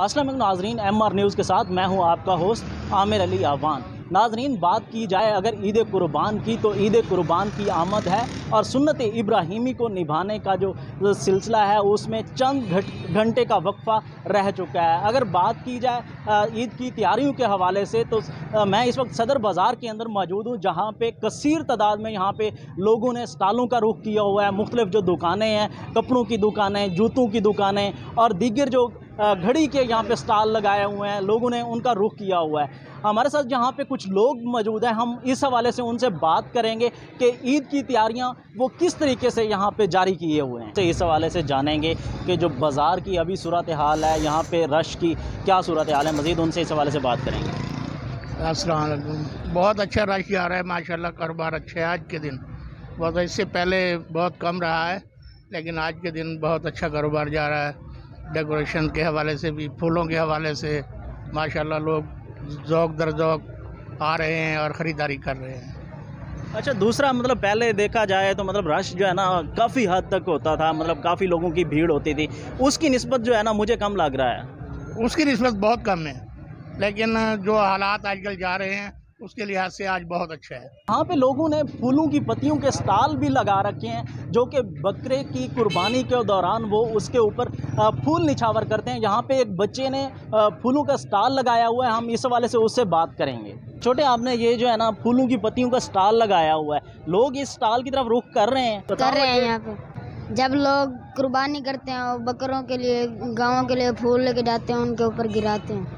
असलम नाजरीन M R news के साथ मैं हूँ आपका होस्ट आमिर अली आवान। नाजरीन, बात की जाए अगर ईद कुर्बान की तो ईद कुर्बान की आमद है और सुन्नत इब्राहिमी को निभाने का जो सिलसिला है, उसमें चंद घंटे का वक्फा रह चुका है। अगर बात की जाए ईद की तैयारियों के हवाले से तो मैं इस वक्त सदर बाज़ार के अंदर मौजूद हूँ, जहाँ पे कसर तादाद में यहाँ पे लोगों ने स्टालों का रुख किया हुआ है। मुख्तलिफ़ जो दुकानें हैं, कपड़ों की दुकानें, जूतों की दुकानें और दीगर जो घड़ी के यहाँ पे स्टाल लगाए हुए हैं, लोगों ने उनका रुख किया हुआ है। हमारे साथ यहाँ पे कुछ लोग मौजूद हैं, हम इस हवाले से उनसे बात करेंगे कि ईद की तैयारियाँ वो किस तरीके से यहाँ पे जारी किए हुए हैं। तो इस हवाले से जानेंगे कि जो बाज़ार की अभी सूरत हाल है, यहाँ पे रश की क्या सूरत हाल है। मज़ीद उनसे इस हवाले से बात करेंगे। असलम बहुत अच्छा रश जा रहा है, माशाल्लाह, कारोबार अच्छे है। आज के दिन बहुत, इससे पहले बहुत कम रहा है, लेकिन आज के दिन बहुत अच्छा कारोबार जा रहा है। डेकोरेशन के हवाले से भी फूलों के हवाले से माशाल्लाह लोग जौक दर जौक आ रहे हैं और ख़रीदारी कर रहे हैं। अच्छा दूसरा मतलब पहले देखा जाए तो मतलब रश जो है ना काफ़ी हद तक होता था मतलब काफ़ी लोगों की भीड़ होती थी। उसकी नस्बत जो है ना मुझे कम लग रहा है। उसकी नस्बत बहुत कम है लेकिन जो हालात आजकल जा रहे हैं उसके लिहाज से आज बहुत अच्छा है। यहाँ पे लोगों ने फूलों की पत्तियों के स्टाल भी लगा रखे हैं जो कि बकरे की कुर्बानी के दौरान वो उसके ऊपर फूल निछावर करते हैं। यहाँ पे एक बच्चे ने फूलों का स्टाल लगाया हुआ है। हम इस वाले से उससे बात करेंगे। छोटे आपने ये जो है ना फूलों की पत्तियों का स्टाल लगाया हुआ है। लोग इस स्टाल की तरफ़ रुख कर रहे हैं। कर रहे हैं यहाँ पे। जब लोग कुर्बानी करते हैं और बकरों के लिए गाँव के लिए फूल लेके जाते हैं उनके ऊपर गिराते हैं।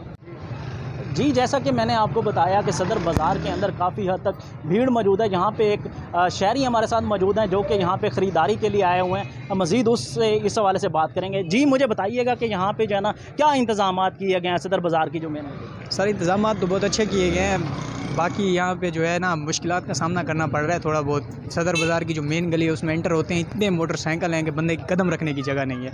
जी, जैसा कि मैंने आपको बताया कि सदर बाज़ार के अंदर काफ़ी हद तक भीड़ मौजूद है। यहाँ पे एक शहरी हमारे साथ मौजूद हैं जो कि यहाँ पे ख़रीदारी के लिए आए हुए हैं। मज़ीद उससे इस हवाले से बात करेंगे। जी, मुझे बताइएगा कि यहाँ पे जो है ना, क्या इंतज़ाम किए गए हैं सदर बाज़ार की जो मैंने सर इंतज़ाम तो बहुत अच्छे किए गए हैं। बाकी यहाँ पे जो है ना मुश्किल का सामना करना पड़ रहा है थोड़ा बहुत। सदर बाज़ार की जो मेन गली है, उसमें एंटर होते हैं। इतने मोटरसाइकिल हैं कि बंदे की कदम रखने की जगह नहीं है।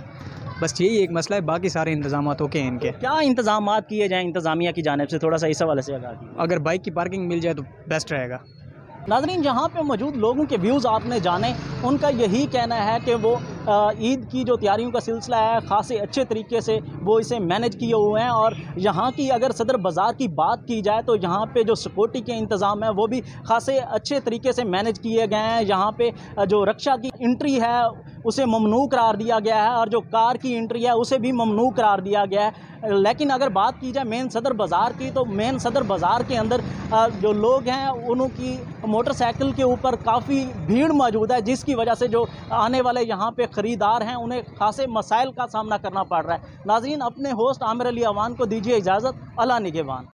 बस यही एक मसला है बाकी सारे इंतज़ाम ओके हैं इनके। क्या इंतज़ाम किए जाएँ इंतज़ामिया की जानब से? थोड़ा सा इस हवाले से अगर बाइक की पार्किंग मिल जाए तो बेस्ट रहेगा। नाजरीन जहाँ पर मौजूद लोगों के व्यूज़ आपने जाने उनका यही कहना है कि वो ईद की जो तैयारियों का सिलसिला है, ख़ासे अच्छे तरीके से वो इसे मैनेज किए हुए हैं और यहाँ की अगर सदर बाज़ार की बात की जाए तो यहाँ पे जो सिक्योरिटी के इंतज़ाम है वो भी ख़ासे अच्छे तरीके से मैनेज किए गए हैं। यहाँ पे जो रक्षा की इंट्री है, उसे ममनू करार दिया गया है और जो कार की एंट्री है, उसे भी ममनू करार दिया गया है। लेकिन अगर बात की जाए मेन सदर बाज़ार की तो मेन सदर बाज़ार के अंदर जो लोग हैं, उनकी मोटरसाइकिल के ऊपर काफ़ी भीड़ मौजूद है, जिसकी वजह से जो आने वाले यहाँ पे ख़रीदार हैं, उन्हें खासे मसाइल का सामना करना पड़ रहा है। नाजीन अपने होस्ट आमिर अली अवान को दीजिए इजाज़त। अला निगेवान